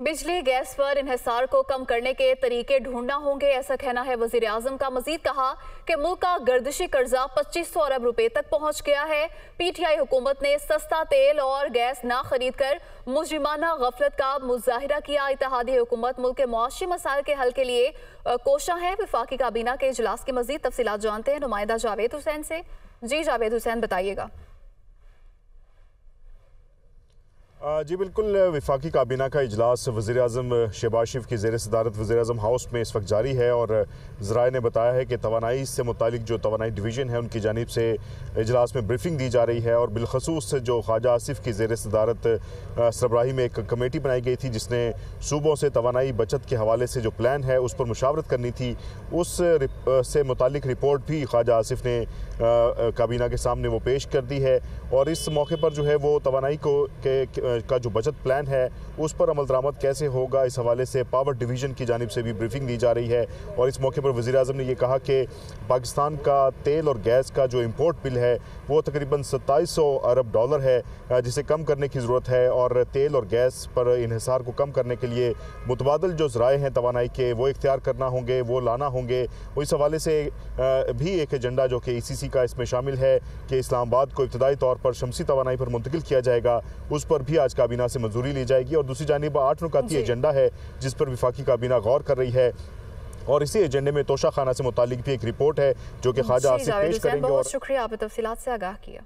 बिजली, गैस पर इन्हिसार को कम करने के तरीके ढूंढना होंगे, ऐसा कहना है वज़ीर आज़म का मजीद। कहा कि मुल्क का गर्दिशी कर्जा पच्चीस सौ अरब रुपए तक पहुँच गया है। पीटीआई हुकूमत ने सस्ता तेल और गैस ना खरीद कर मुजरिमाना गफलत का मुजाहरा किया। इतिहादी हुकूमत मुल्क के मुआशी मसाइल के हल के लिए कोशा है। विफाकी काबीना के इजलास की मजीद तफसी जानते हैं नुमाइंदा जावेद हुसैन से। जी, जावेद हुसैन, बताइएगा। जी बिल्कुल, विफाकी काबीना का इजलास वज़ी अजम शहबाज शरीफ की जेर सदारत वज़ी अजम हाउस में इस वक्त जारी है और ज़राए ने बताया है कि तोानाई से मुतल जो तोानाई डिवीज़न है, उनकी जानब से इजलास में ब्रीफिंग दी जा रही है और बिलखसूस जो ख्वाजा आसिफ की जेर सदारत सरबराही में एक कमेटी बनाई गई थी जिसने सूबों से तोानाई बचत के हवाले से जो प्लान है उस पर मुशावरत करनी थी। उस से मुतल रिपोर्ट भी ख्वाजा आसिफ ने काबीना के सामने वो पेश कर दी है और इस मौके पर जो है वो तोानाई को, के का जो बचत प्लान है, उस पर अमल दरामद कैसे होगा? इस हवाले से पावर डिवीज़न की जानब से भी ब्रीफिंग दी जा रही है और इस मौके पर वजी अजम ने यह कहा कि पाकिस्तान का तेल और गैस का जो इम्पोर्ट बिल है, वो तकरीबन सत्ताईस सौ अरब डॉलर है, जिसे कम करने की ज़रूरत है और तेल और गैस पर इहिसार को कम करने के लिए मुतबादल जो ज़राए हैं तोानाई के, वो इख्तियार करना होंगे, वो लाना होंगे। इस हवाले से भी एक एजेंडा जो कि ई सी सी का इसमें शामिल है कि इस्लामाबाद को इब्तदाई तौर पर शमसी तोानाई पर मुंतकिल किया जाएगा, उस पर भी आज काबीना से मंजूरी ली जाएगी और दूसरी जानब आठ नुकाती एजेंडा है जिस पर विफाकी काबीना गौर कर रही है। और इसी एजेंडे में तोशा खाना से मुतालिक भी एक रिपोर्ट है जो कि ख्वाजा पेश करेंगे और शुक्रिया आपने तफसीत से आगाह किया।